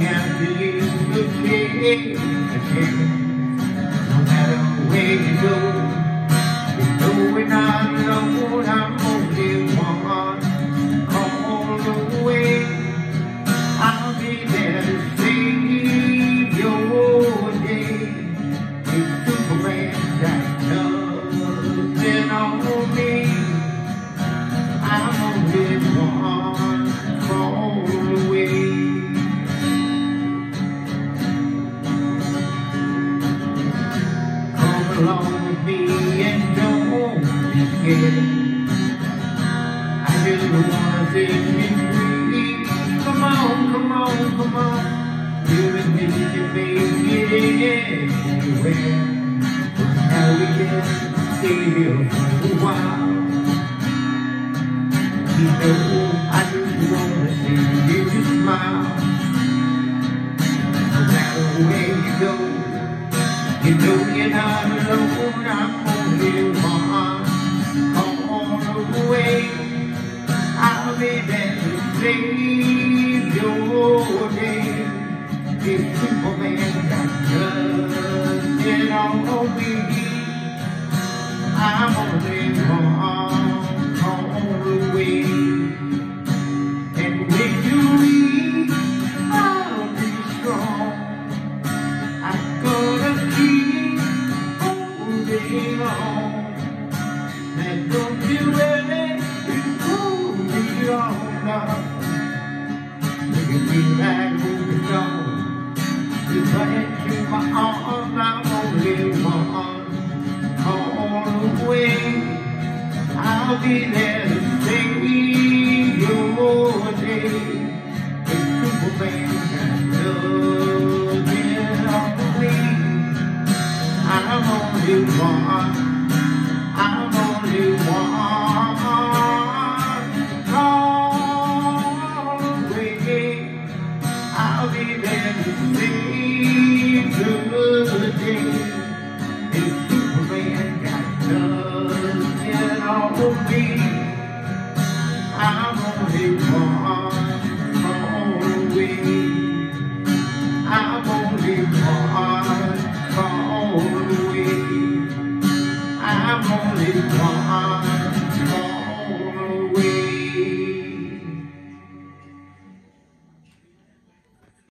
Out to you again, again. No matter where you go, along with me and don't be scared. I just wanna set you free. Come on, come on, come on. You and me can make it anywhere. Now we can stay here for a while. You know, I just wanna see you smile. No matter where you go. You know you're not save your day. If Superman got nothing on me, I'm on. And don't you ever hold me on now. Look at me like moving on. If I had you my arms, I'm only one call away. I'll be there to save your day. If Superman got nothing one. I'm only one call away. I'll be there to. If Superman got